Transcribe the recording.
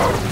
Oh!